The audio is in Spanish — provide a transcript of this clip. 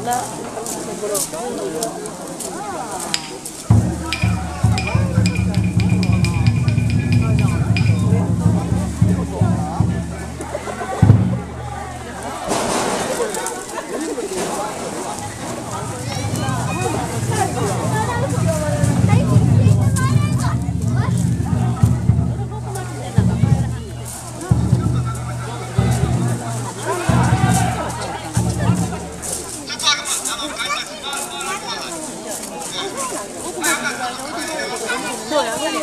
Hola. 对啊那个